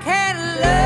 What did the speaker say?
can't love.